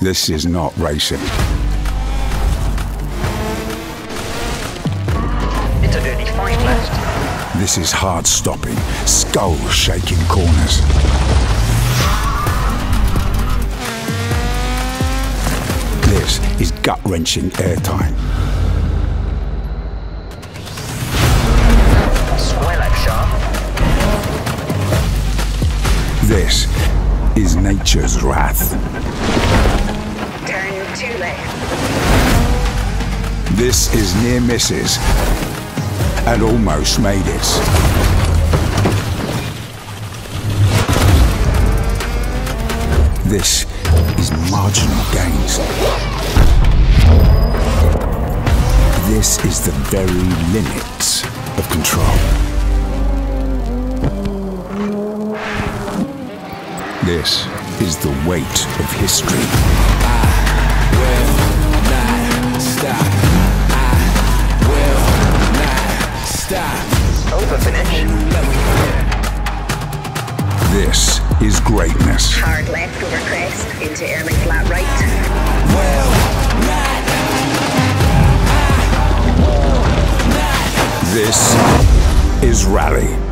This is not racing. Into early five left. This is hard stopping, skull shaking corners. This is gut wrenching airtime. Swell out sharp. This is nature's wrath. Turn two left. This is near misses and almost made it. This is marginal gains. This is the very limits of control. This is the weight of history. Over finish. This is greatness. Hard left over crest into early flat right. This is rally.